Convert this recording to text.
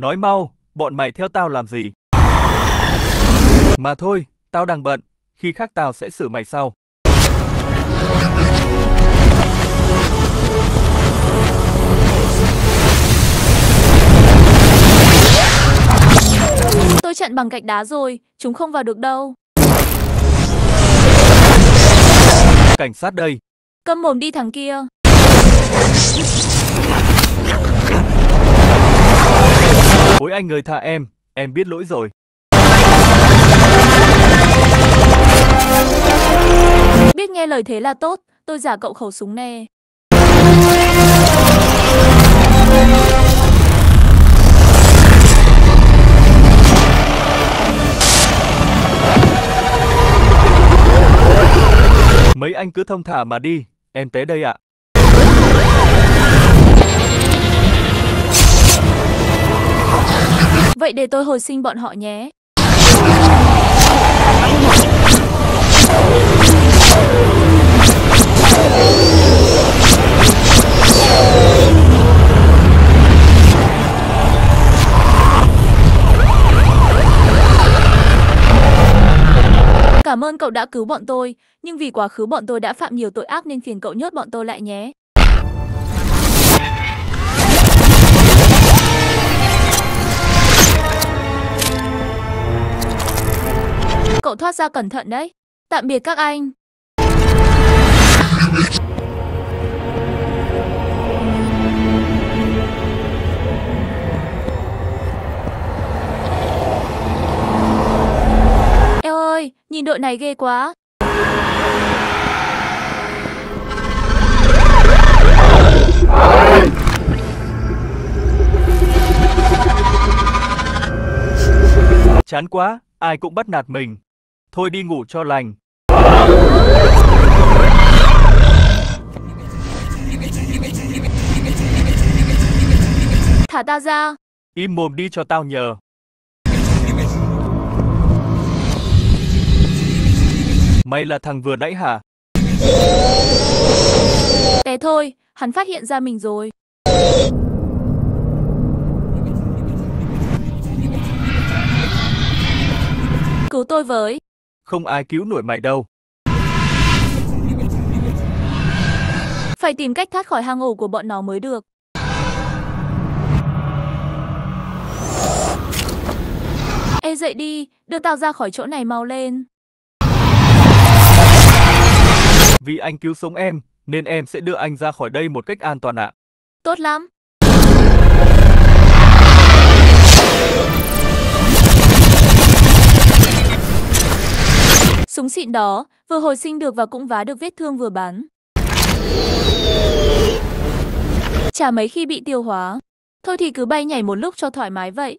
Nói mau, bọn mày theo tao làm gì? Mà thôi, tao đang bận, khi khác tao sẽ xử mày sau. Tôi chặn bằng gạch đá rồi, chúng không vào được đâu. Cảnh sát đây. Câm mồm đi thằng kia. Ôi anh ơi tha em, em biết lỗi rồi. Biết nghe lời thế là tốt, tôi giả cậu khẩu súng nè. Mấy anh cứ thông thả mà đi, em tới đây ạ. Vậy để tôi hồi sinh bọn họ nhé. Cảm ơn cậu đã cứu bọn tôi, nhưng vì quá khứ bọn tôi đã phạm nhiều tội ác nên phiền cậu nhốt bọn tôi lại nhé. Cậu thoát ra cẩn thận đấy. Tạm biệt các anh. Eo ơi, nhìn đội này ghê quá. Chán quá, ai cũng bắt nạt mình. Thôi đi ngủ cho lành. Thả ta ra. Im mồm đi cho tao nhờ. Mày là thằng vừa nãy hả? Té thôi, hắn phát hiện ra mình rồi. Cứu tôi với. Không ai cứu nổi mày đâu. Phải tìm cách thoát khỏi hang ổ của bọn nó mới được. Ê dậy đi, đưa tao ra khỏi chỗ này mau lên. Vì anh cứu sống em, nên em sẽ đưa anh ra khỏi đây một cách an toàn ạ. Tốt lắm. Súng xịn đó, vừa hồi sinh được và cũng vá được vết thương vừa bán. Chả mấy khi bị tiêu hóa. Thôi thì cứ bay nhảy một lúc cho thoải mái vậy.